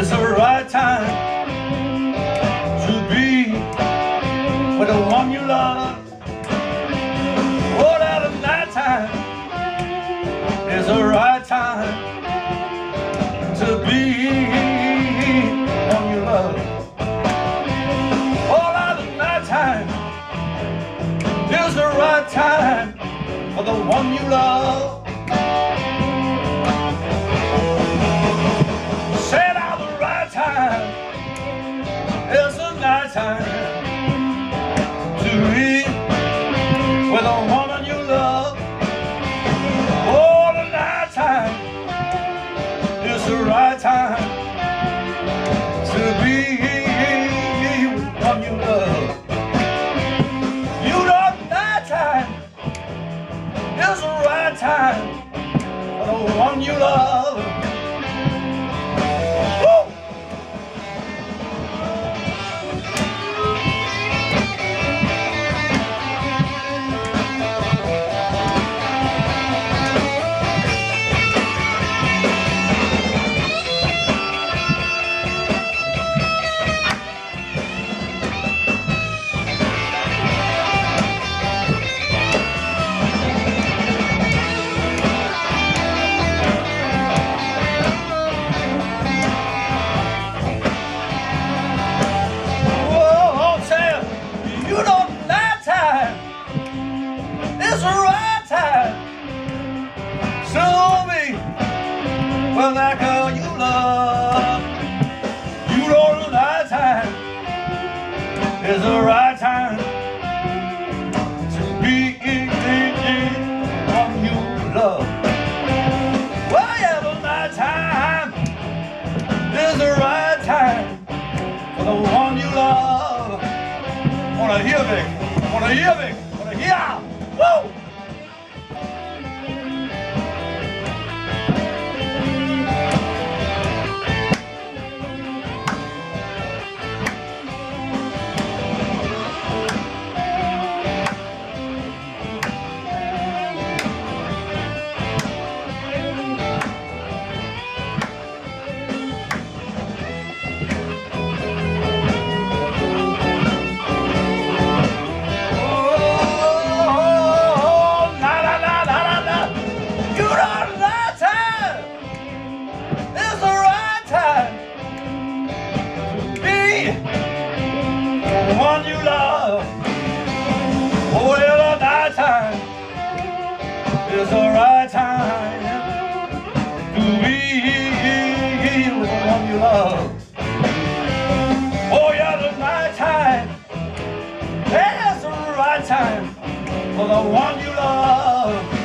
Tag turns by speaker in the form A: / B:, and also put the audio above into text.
A: Is the right time to be with the one you love. What out of night time is the right time to be the one you love. All out of night time is the right time for the one you love. Time. For the one you love. Right. Show me well that girl you love. You know the night time is the right time to be one you love. Well, yeah, the night time is the right time for the one you love. Wanna hear me? Wanna hear me? Wanna hear? Woo! You love. Oh, yeah, the night time is the right time for the one you love.